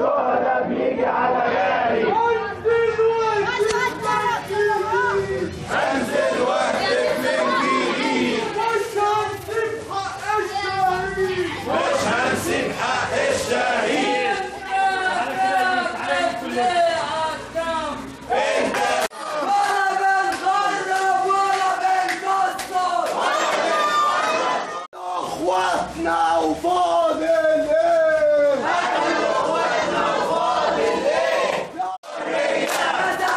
الشهداء بيجي على غالي انزل وحدك انزل وحدك من جديد مش هنسيب حق الشهيد مش هنسيب حق الشهيد على كده تعالى كلنا أخواتنا وفوق. Yeah.